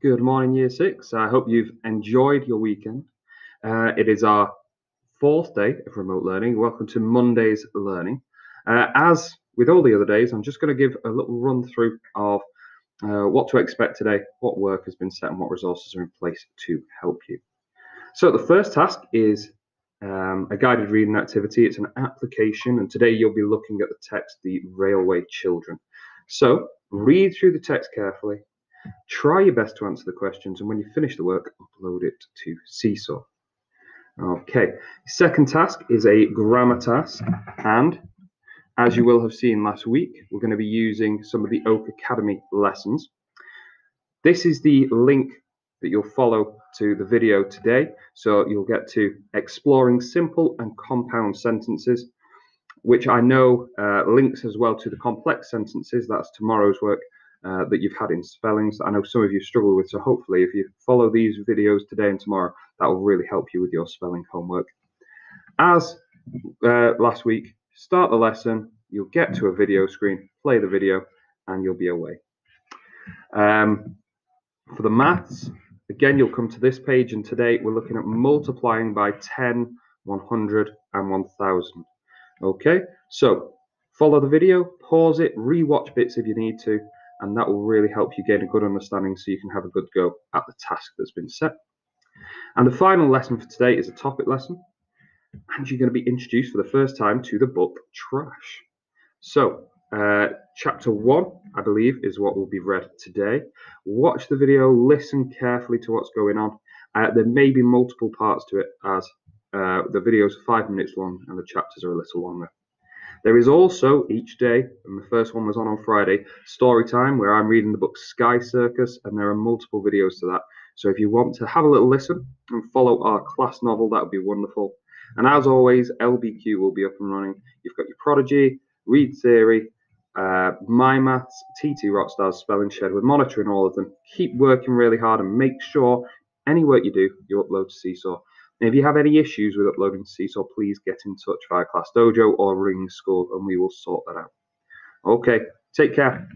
Good morning, Year Six. I hope you've enjoyed your weekend. Uh, it is our fourth day of remote learning. Welcome to Monday's learning. Uh, as with all the other days, I'm just going to give a little run through of uh, what to expect today, what work has been set, and what resources are in place to help you. So, the first task is um, a guided reading activity. It's an application, and today you'll be looking at the text, The Railway Children. So, read through the text carefully, Try your best to answer the questions, and when you finish the work, upload it to Seesaw. Okay, second task is a grammar task, and as you will have seen last week, we're going to be using some of the Oak Academy lessons. This is the link that you'll follow to the video today, so you'll get to exploring simple and compound sentences, which I know uh, links as well to the complex sentences. That's tomorrow's work, uh, that you've had in spellings. I know some of you struggle with, so hopefully, if you follow these videos today and tomorrow, that will really help you with your spelling homework. As uh, last week, start the lesson, you'll get to a video screen, play the video, and you'll be away. Um, for the maths, again, you'll come to this page, and today we're looking at multiplying by 10, 100, and 1000. Okay, so follow the video, pause it, re-watch bits if you need to, and that will really help you gain a good understanding so you can have a good go at the task that's been set. And the final lesson for today is a topic lesson, and you're going to be introduced for the first time to the book Trash. So, uh, chapter one, I believe, is what will be read today. Watch the video, listen carefully to what's going on. Uh, there may be multiple parts to it, as uh, the video is five minutes long and the chapters are a little longer. There is also each day, and the first one was on on Friday, story time where I'm reading the book Sky Circus, and there are multiple videos to that. So if you want to have a little listen and follow our class novel, that would be wonderful. And as always, LBQ will be up and running. You've got your Prodigy, Read Theory, uh, My Maths, TT Rockstars, Spelling Shed. We're monitoring all of them. Keep working really hard and make sure any work you do, you upload to Seesaw. If you have any issues with uploading to Seesaw, please get in touch via Class Dojo or Ring School and we will sort that out. Okay, take care.